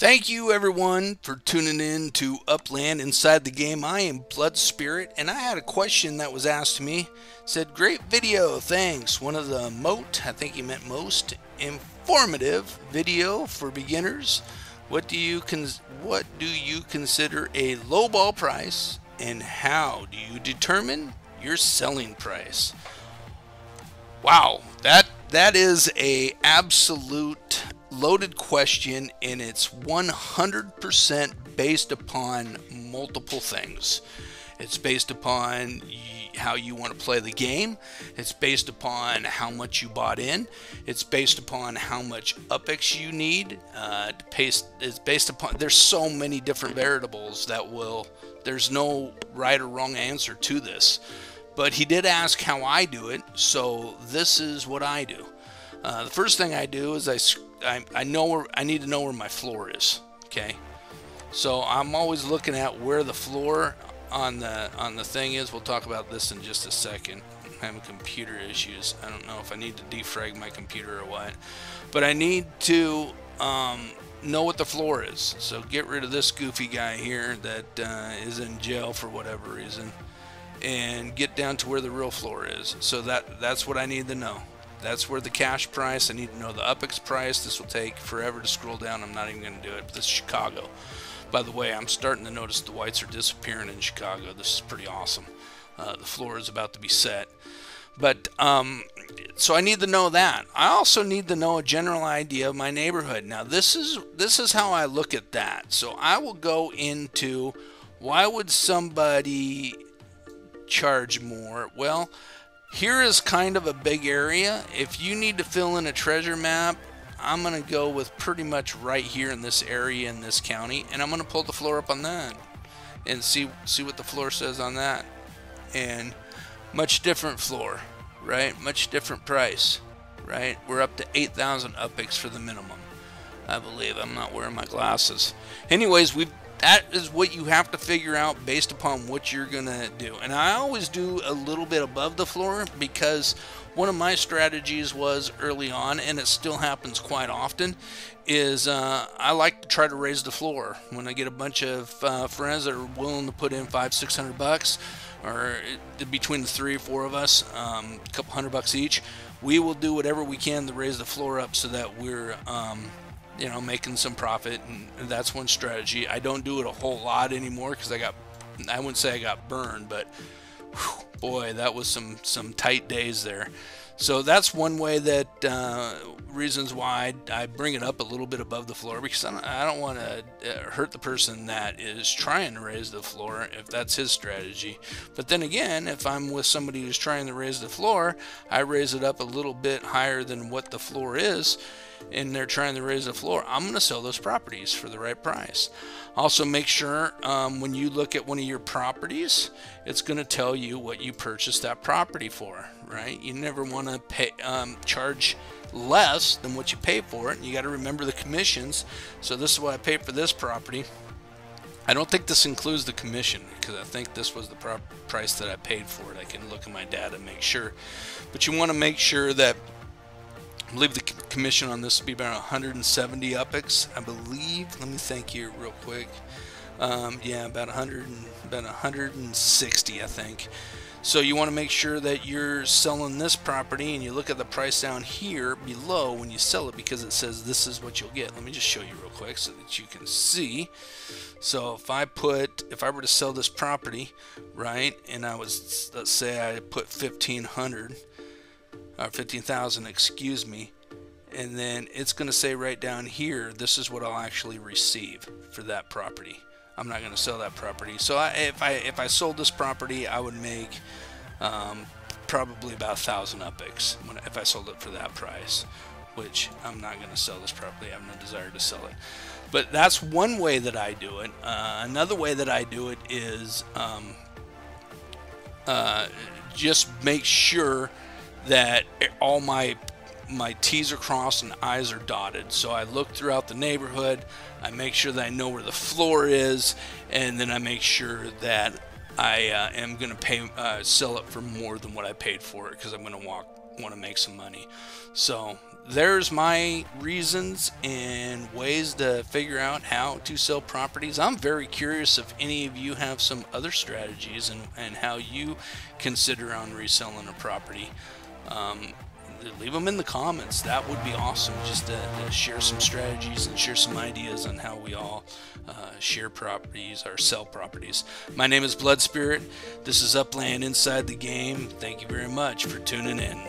Thank you, everyone, for tuning in to Upland Inside the Game. I am Bloodspirit, and I had a question that was asked to me. It said, "Great video, thanks." One of the moat, I think he meant most informative video for beginners. What do you cons- What do you consider a low ball price, and how do you determine your selling price? Wow, that that is a absolute loaded question and it's 100% based upon multiple things. It's based upon how you want to play the game. It's based upon how much you bought in. It's based upon how much upex you need. Uh, it's based upon, there's so many different variables that will, there's no right or wrong answer to this. But he did ask how I do it, so this is what I do. Uh, the first thing I do is I, I, I know where I need to know where my floor is. Okay, so I'm always looking at where the floor on the on the thing is. We'll talk about this in just a second. I'm having computer issues. I don't know if I need to defrag my computer or what, but I need to um, know what the floor is. So get rid of this goofy guy here that uh, is in jail for whatever reason, and get down to where the real floor is. So that that's what I need to know. That's where the cash price, I need to know the UPEX price. This will take forever to scroll down. I'm not even going to do it. But this is Chicago. By the way, I'm starting to notice the whites are disappearing in Chicago. This is pretty awesome. Uh, the floor is about to be set. But um, so I need to know that. I also need to know a general idea of my neighborhood. Now this is this is how I look at that. So I will go into why would somebody charge more? Well, here is kind of a big area. If you need to fill in a treasure map, I'm going to go with pretty much right here in this area in this county. And I'm going to pull the floor up on that and see, see what the floor says on that. And much different floor, right? Much different price, right? We're up to 8,000 UPX for the minimum. I believe. I'm not wearing my glasses. Anyways, we've that is what you have to figure out based upon what you're going to do. And I always do a little bit above the floor because one of my strategies was early on, and it still happens quite often, is uh, I like to try to raise the floor. When I get a bunch of uh, friends that are willing to put in five, six hundred bucks, or between the three or four of us, um, a couple hundred bucks each, we will do whatever we can to raise the floor up so that we're um, you know, making some profit, and that's one strategy. I don't do it a whole lot anymore because I got, I wouldn't say I got burned, but whew, boy, that was some some tight days there. So that's one way that uh, reasons why I bring it up a little bit above the floor because I don't, don't want to uh, hurt the person that is trying to raise the floor if that's his strategy. But then again, if I'm with somebody who's trying to raise the floor, I raise it up a little bit higher than what the floor is and they're trying to raise the floor, I'm going to sell those properties for the right price. Also, make sure um, when you look at one of your properties, it's going to tell you what you purchased that property for, right? You never want to pay um, charge less than what you pay for it. And you got to remember the commissions. So this is what I paid for this property. I don't think this includes the commission because I think this was the price that I paid for it. I can look at my data and make sure. But you want to make sure that I believe the commission on this will be about 170 UPX. I believe. Let me think here real quick. Um, yeah, about 100, about 160, I think. So you want to make sure that you're selling this property and you look at the price down here below when you sell it because it says this is what you'll get. Let me just show you real quick so that you can see. So if I put, if I were to sell this property, right, and I was, let's say I put 1500 or uh, 15,000 excuse me and then it's going to say right down here this is what I'll actually receive for that property. I'm not going to sell that property. So I, if I if I sold this property I would make um, probably about a thousand UPX when, if I sold it for that price which I'm not going to sell this property. I have no desire to sell it. But that's one way that I do it. Uh, another way that I do it is um, uh, just make sure that all my my T's are crossed and I's are dotted. So I look throughout the neighborhood, I make sure that I know where the floor is, and then I make sure that I uh, am going to pay uh, sell it for more than what I paid for it because I'm going to walk want to make some money. So there's my reasons and ways to figure out how to sell properties. I'm very curious if any of you have some other strategies and, and how you consider on reselling a property. Um, leave them in the comments. That would be awesome just to, to, share some strategies and share some ideas on how we all uh, share properties or sell properties. My name is Bloodspirit. This is Upland Inside the Game. Thank you very much for tuning in.